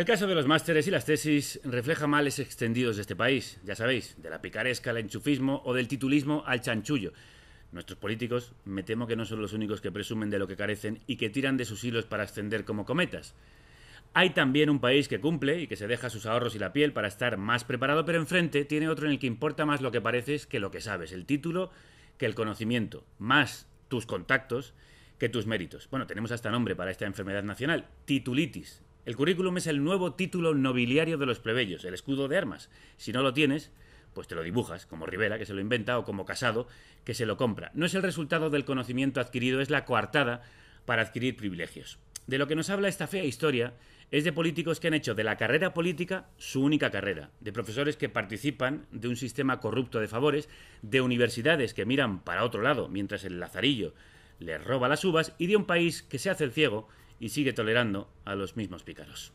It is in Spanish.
El caso de los másteres y las tesis refleja males extendidos de este país, ya sabéis, de la picaresca al enchufismo o del titulismo al chanchullo. Nuestros políticos me temo que no son los únicos que presumen de lo que carecen y que tiran de sus hilos para ascender como cometas. Hay también un país que cumple y que se deja sus ahorros y la piel para estar más preparado, pero enfrente tiene otro en el que importa más lo que pareces que lo que sabes, el título que el conocimiento, más tus contactos que tus méritos. Bueno, tenemos hasta nombre para esta enfermedad nacional, titulitis. El currículum es el nuevo título nobiliario de los plebeyos, el escudo de armas. Si no lo tienes, pues te lo dibujas, como Rivera, que se lo inventa, o como Casado, que se lo compra. No es el resultado del conocimiento adquirido, es la coartada para adquirir privilegios. De lo que nos habla esta fea historia es de políticos que han hecho de la carrera política su única carrera, de profesores que participan de un sistema corrupto de favores, de universidades que miran para otro lado mientras el lazarillo les roba las uvas y de un país que se hace el ciego y sigue tolerando a los mismos pícaros.